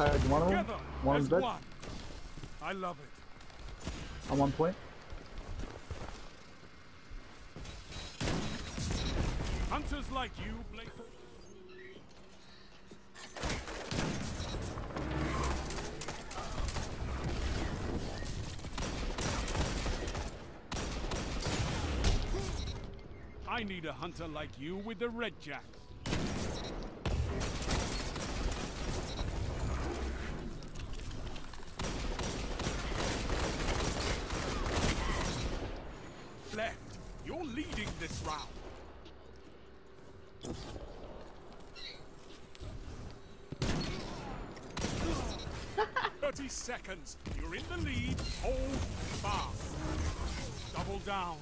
Tired one of them. One of them dead. one. I love it. I'm one point. Hunters like you, Blake. I need a hunter like you with the red jack. You're leading this round. Thirty seconds. You're in the lead. Hold fast. Double down.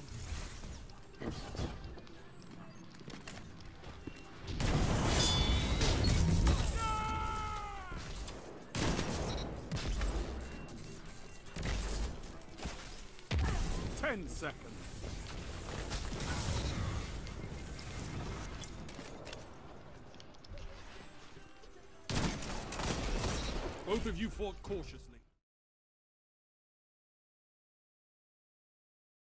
Ten seconds. Both of you fought cautiously.